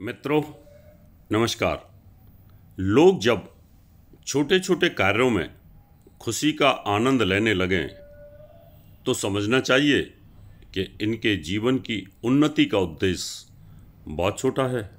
मित्रों, नमस्कार। लोग जब छोटे छोटे कार्यों में खुशी का आनंद लेने लगें तो समझना चाहिए कि इनके जीवन की उन्नति का उद्देश्य बहुत छोटा है।